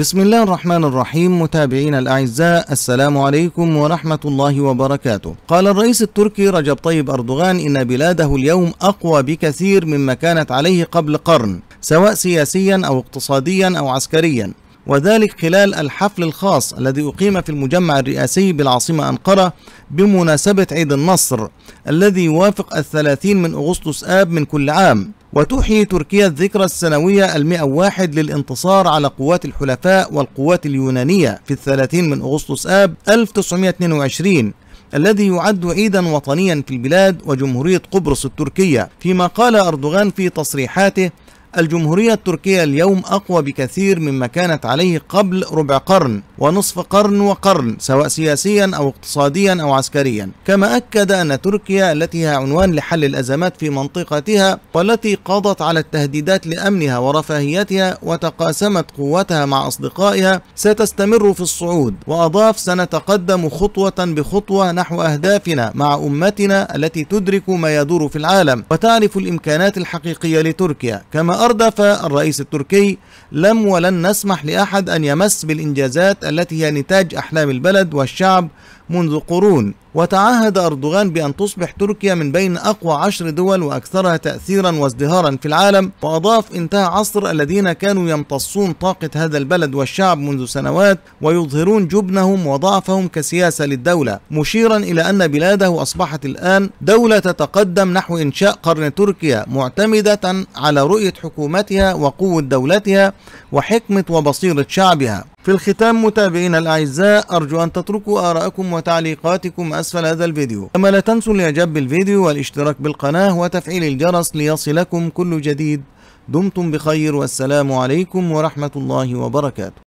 بسم الله الرحمن الرحيم متابعينا الأعزاء السلام عليكم ورحمة الله وبركاته. قال الرئيس التركي رجب طيب أردوغان إن بلاده اليوم أقوى بكثير مما كانت عليه قبل قرن سواء سياسيا أو اقتصاديا أو عسكريا. وذلك خلال الحفل الخاص الذي أقيم في المجمع الرئاسي بالعاصمة أنقرة بمناسبة عيد النصر الذي يوافق الثلاثين من أغسطس آب من كل عام. وتحيي تركيا الذكرى السنوية المئة واحد للانتصار على قوات الحلفاء والقوات اليونانية في الثلاثين من أغسطس آب 1922 الذي يعد عيدا وطنيا في البلاد وجمهورية قبرص التركية فيما قال أردوغان في تصريحاته الجمهورية التركية اليوم أقوى بكثير مما كانت عليه قبل ربع قرن ونصف قرن وقرن سواء سياسيا أو اقتصاديا أو عسكريا. كما أكد أن تركيا التي هي عنوان لحل الأزمات في منطقتها والتي قضت على التهديدات لأمنها ورفاهيتها وتقاسمت قوتها مع أصدقائها ستستمر في الصعود. وأضاف سنتقدم خطوة بخطوة نحو أهدافنا مع أمتنا التي تدرك ما يدور في العالم وتعرف الإمكانات الحقيقية لتركيا كما أردف الرئيس التركي لم ولن نسمح لأحد أن يمس بالإنجازات التي هي نتاج أحلام البلد والشعب منذ قرون وتعهد أردوغان بأن تصبح تركيا من بين أقوى عشر دول وأكثرها تأثيرا وازدهارا في العالم وأضاف انتهى عصر الذين كانوا يمتصون طاقة هذا البلد والشعب منذ سنوات ويظهرون جبنهم وضعفهم كسياسة للدولة مشيرا إلى أن بلاده أصبحت الآن دولة تتقدم نحو إنشاء قرن تركيا معتمدة على رؤية حكومتها وقوة دولتها وحكمة وبصيرة شعبها. في الختام متابعينا الأعزاء أرجو أن تتركوا آراءكم وتعليقاتكم أسفل هذا الفيديو. كما لا تنسوا الإعجاب بالفيديو والاشتراك بالقناة وتفعيل الجرس ليصلكم كل جديد. دمتم بخير والسلام عليكم ورحمة الله وبركاته.